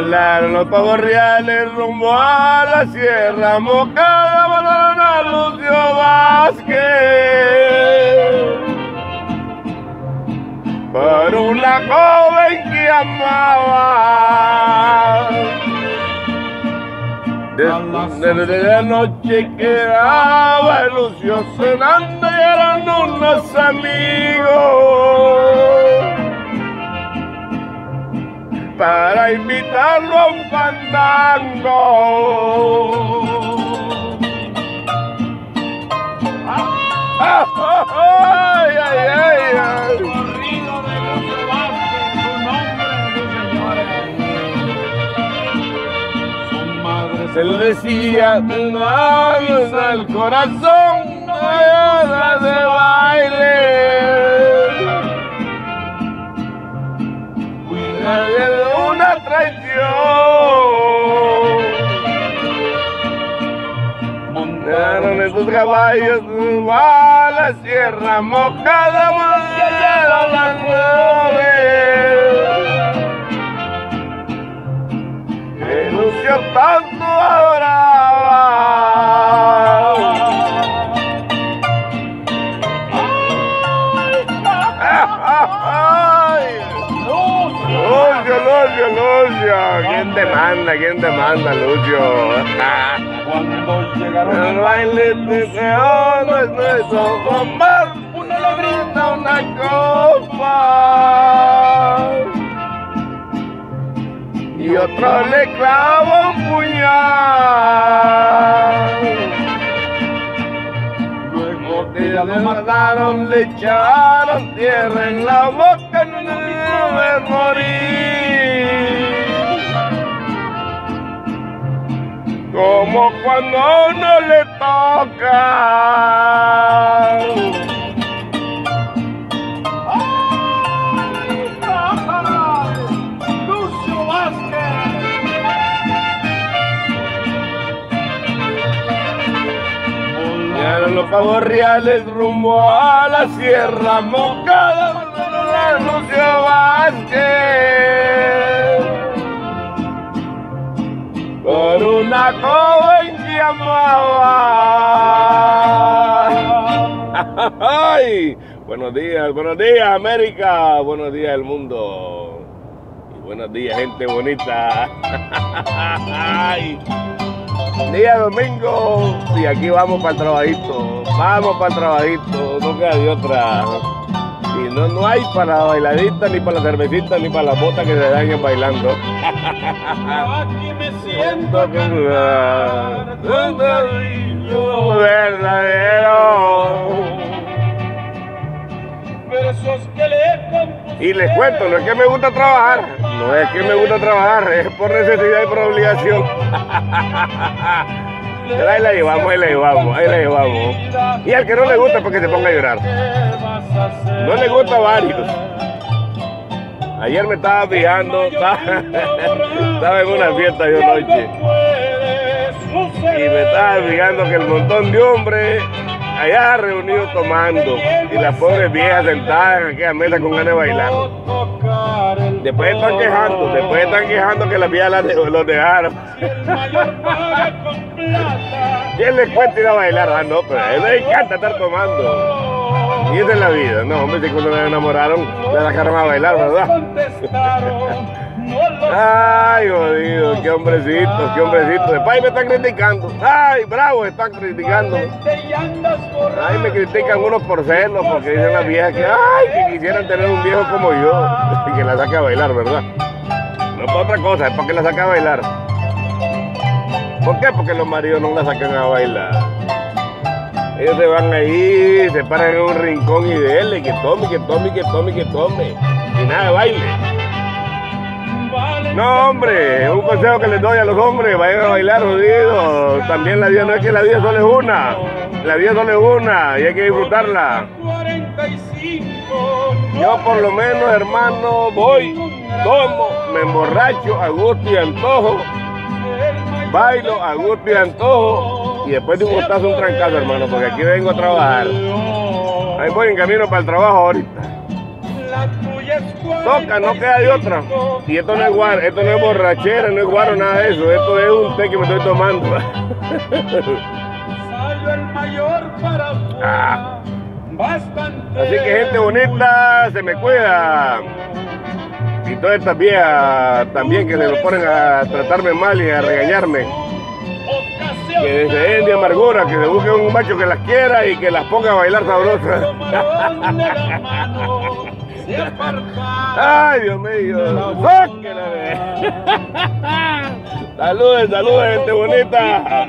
Volaron los pavos reales rumbo a la sierra mocada, volaron a Lucio Vázquez. Por una joven que amaba. Desde la noche quedaba Lucio cenando y eran unos amigos para invitarlo a un fandango. ¡Ay, ay, ay! ay. Corrido de Lucio Vázquez, su nombre, sí, señores. Su madre Se le decía, manos al corazón, nada de baile. Cuida Montaron esos caballos a la sierra mojada, volvieron las flores. Lucio. ¿Quién te manda? ¿Quién te manda, Lucio? Cuando llegaron El baile de peones de Socomar, uno le brinda una copa y otro le clava un puñal. luego le mataron, le echaron tierra en la boca, no debe morir. Como cuando a uno le toca. Lucio Vázquez. Llegaron los pavos reales rumbo a la sierra mocada, Lucio Vázquez. Por una joven que amaba. ¡Ay! Buenos días, buenos días América, buenos días el mundo. Y buenos días gente bonita. ¡Ay! Día domingo y aquí vamos para el trabajito. Vamos para el trabajito, no queda de otra. Y no, no hay para la bailadita, ni para la cervecita, ni para las botas que se dañen bailando. Aquí me siento un verdadero. versos que le. Y les cuento, no es que me gusta trabajar, no es que me gusta trabajar, es por necesidad y por obligación. Pero ahí la llevamos, ahí la llevamos, ahí la llevamos. Y al que no le gusta, porque se ponga a llorar. No le gusta a varios. Ayer me estaba fijando, estaba, estaba en una fiesta de noche. Y me estaba fijando que el montón de hombres allá reunidos tomando. Y las pobres viejas sentadas en aquella mesa con ganas de bailar. Después están quejando, después están quejando que las viejas los dejaron. ¿Quién les cuenta ir a bailar? Ah, no, pero a él le encanta estar tomando. Y esa es la vida. No, hombre, si cuando me enamoraron, la sacaron a bailar, ¿verdad? Ay, jodido, qué hombrecito, qué hombrecito. Después ahí me están criticando. Ay, bravo, están criticando. Ay, me critican unos por celos, porque dicen las viejas que, ay, que quisieran tener un viejo como yo, y que la saque a bailar, ¿verdad? No es para otra cosa, es para que la saque a bailar. ¿Por qué? Porque los maridos no la sacan a bailar. Ellos se van ahí, se paran en un rincón y denle, que tome, que tome, que tome, que tome. Y nada baile. No, hombre, un consejo que les doy a los hombres, vayan a bailar jodidos. También la vida no es que la vida solo es una. La vida solo es una y hay que disfrutarla. Yo por lo menos, hermano, voy, tomo, me emborracho a gusto y antojo, bailo a gusto y antojo y después de un gustazo un trancazo, hermano, porque aquí vengo a trabajar. Ahí voy en camino para el trabajo ahorita. Toca, no queda de otra. Y esto no es guaro, esto no es borrachera, no es guaro, nada de eso. Esto es un té que me estoy tomando. Ah. Así que gente bonita, se me cuida. Y todas estas viejas también que se me ponen a tratarme mal y a regañarme. Que se den de amargura, que se busquen un macho que las quiera y que las ponga a bailar sabrosas. Ay, Dios mío. ¡Sáquenla! Saludos, saludos, gente bonita.